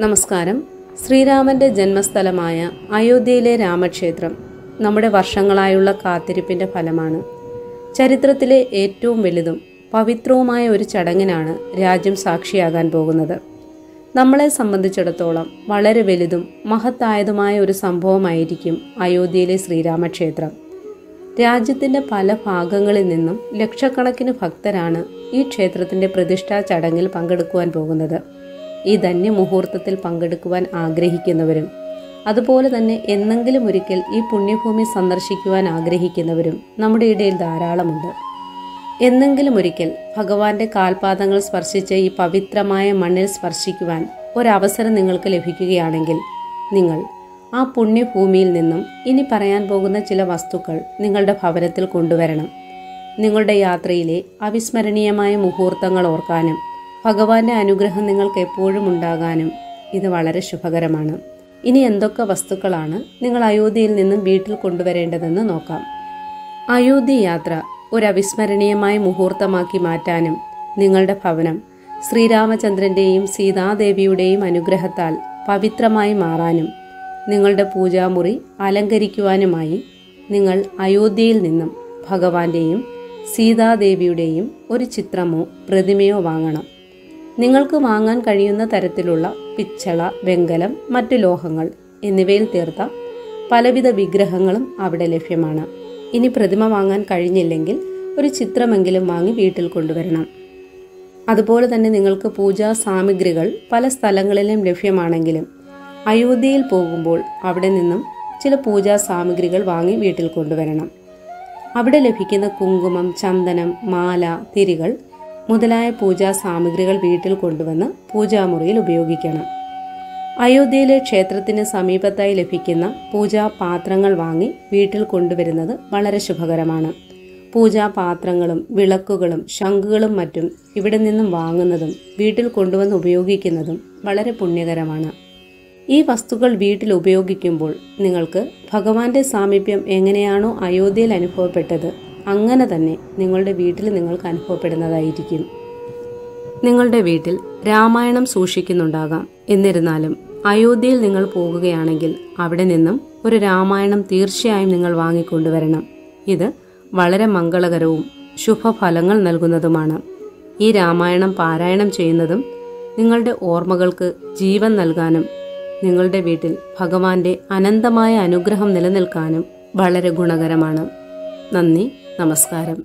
നമസ്കാരം. ശ്രീരാമന്റെ ജന്മസ്ഥലമായ അയോധ്യയിലെ രാമക്ഷേത്രം നമ്മുടെ വർഷങ്ങളായുള്ള കാത്തിരിപ്പിന്റെ ഫലമാണ്. ചരിത്രത്തിലെ ഏറ്റവും വലുതും പവിത്രവുമായ ഒരു ചടങ്ങിനാണ് രാജ്യം സാക്ഷിയാകാൻ പോകുന്നത്. നമ്മളെ സംബന്ധിച്ചിടത്തോളം വളരെ വലുതും മഹത്തായതുമായ ഒരു സംഭവമായിരിക്കും അയോധ്യയിലെ ശ്രീരാമക്ഷേത്രം. രാജ്യത്തിന്റെ പല ഭാഗങ്ങളിൽ നിന്നും ലക്ഷക്കണക്കിന് ഭക്തരാണ് ഈ ക്ഷേത്രത്തിന്റെ പ്രതിഷ്ഠാ ചടങ്ങിൽ പങ്കെടുക്കുവാൻ പോകുന്നത്. ഈ ധന്യമുഹൂർത്തത്തിൽ പങ്കെടുക്കുവാൻ ആഗ്രഹിക്കുന്നവരും അതുപോലെ തന്നെ എന്നെങ്കിലും ഒരിക്കൽ ഈ പുണ്യഭൂമി സന്ദർശിക്കുവാൻ ആഗ്രഹിക്കുന്നവരും നമ്മുടെ ഇടയിൽ ധാരാളമുണ്ട്. എന്നെങ്കിലും ഒരിക്കൽ ഭഗവാന്റെ കാൽപാദങ്ങൾ സ്പർശിച്ച് ഈ പവിത്രമായ മണ്ണിൽ സ്പർശിക്കുവാൻ ഒരവസരം നിങ്ങൾക്ക് ലഭിക്കുകയാണെങ്കിൽ നിങ്ങൾ ആ പുണ്യഭൂമിയിൽ നിന്നും ഇനി പറയാൻ പോകുന്ന ചില വസ്തുക്കൾ നിങ്ങളുടെ ഭവനത്തിൽ കൊണ്ടുവരണം. നിങ്ങളുടെ യാത്രയിലെ അവിസ്മരണീയമായ മുഹൂർത്തങ്ങൾ ഓർക്കാനും ഭഗവാന്റെ അനുഗ്രഹം നിങ്ങൾക്ക് എപ്പോഴും ഉണ്ടാകാനും ഇത് വളരെ ശുഭകരമാണ്. ഇനി എന്തൊക്കെ വസ്തുക്കളാണ് നിങ്ങൾ അയോധ്യയിൽ നിന്നും വീട്ടിൽ കൊണ്ടുവരേണ്ടതെന്ന് നോക്കാം. അയോധ്യ യാത്ര ഒരു അവിസ്മരണീയമായ മുഹൂർത്തമാക്കി മാറ്റാനും നിങ്ങളുടെ ഭവനം ശ്രീരാമചന്ദ്രന്റെയും സീതാദേവിയുടെയും അനുഗ്രഹത്താൽ പവിത്രമായി മാറാനും നിങ്ങളുടെ പൂജാമുറി അലങ്കരിക്കുവാനുമായി നിങ്ങൾ അയോധ്യയിൽ നിന്നും ഭഗവാന്റെയും സീതാദേവിയുടെയും ഒരു ചിത്രമോ പ്രതിമയോ വാങ്ങണം. നിങ്ങൾക്ക് വാങ്ങാൻ കഴിയുന്ന തരത്തിലുള്ള പിച്ചള വെങ്കലം മറ്റു ലോഹങ്ങൾ എന്നിവയിൽ തീർത്ത പലവിധ വിഗ്രഹങ്ങളും അവിടെ ലഭ്യമാണ്. ഇനി പ്രതിമ വാങ്ങാൻ കഴിഞ്ഞില്ലെങ്കിൽ ഒരു ചിത്രമെങ്കിലും വാങ്ങി വീട്ടിൽ കൊണ്ടുവരണം. അതുപോലെ തന്നെ നിങ്ങൾക്ക് പൂജാ സാമഗ്രികൾ പല സ്ഥലങ്ങളിലും ലഭ്യമാണെങ്കിലും അയോധ്യയിൽ പോകുമ്പോൾ അവിടെ നിന്നും ചില പൂജാ സാമഗ്രികൾ വാങ്ങി വീട്ടിൽ കൊണ്ടുവരണം. അവിടെ ലഭിക്കുന്ന കുങ്കുമം ചന്ദനം മാല തിരികൾ മുതലായ പൂജാ സാമഗ്രികൾ വീട്ടിൽ കൊണ്ടുവന്ന് പൂജാമുറിയിൽ ഉപയോഗിക്കണം. അയോധ്യയിലെ ക്ഷേത്രത്തിന് സമീപത്തായി ലഭിക്കുന്ന പൂജാ പാത്രങ്ങൾ വാങ്ങി വീട്ടിൽ കൊണ്ടുവരുന്നത് വളരെ ശുഭകരമാണ്. പൂജാ പാത്രങ്ങളും വിളക്കുകളും ശംഖുകളും മറ്റും ഇവിടെ നിന്നും വാങ്ങുന്നതും വീട്ടിൽ കൊണ്ടുവന്ന് ഉപയോഗിക്കുന്നതും വളരെ പുണ്യകരമാണ്. ഈ വസ്തുക്കൾ വീട്ടിൽ ഉപയോഗിക്കുമ്പോൾ നിങ്ങൾക്ക് ഭഗവാന്റെ സാമീപ്യം എങ്ങനെയാണോ അയോധ്യയിൽ അനുഭവപ്പെട്ടത് അങ്ങനെ തന്നെ നിങ്ങളുടെ വീട്ടിൽ നിങ്ങൾക്ക് അനുഭവപ്പെടുന്നതായിരിക്കും. നിങ്ങളുടെ വീട്ടിൽ രാമായണം സൂക്ഷിക്കുന്നുണ്ടാകാം. എന്നിരുന്നാലും അയോധ്യയിൽ നിങ്ങൾ പോകുകയാണെങ്കിൽ അവിടെ നിന്നും ഒരു രാമായണം തീർച്ചയായും നിങ്ങൾ വാങ്ങിക്കൊണ്ടുവരണം. ഇത് വളരെ മംഗളകരവും ശുഭഫലങ്ങൾ നൽകുന്നതുമാണ്. ഈ രാമായണം പാരായണം ചെയ്യുന്നതും നിങ്ങളുടെ ഓർമ്മകൾക്ക് ജീവൻ നൽകാനും നിങ്ങളുടെ വീട്ടിൽ ഭഗവാന്റെ അനന്തമായ അനുഗ്രഹം നിലനിൽക്കാനും വളരെ ഗുണകരമാണ്. നന്ദി. നമസ്കാരം.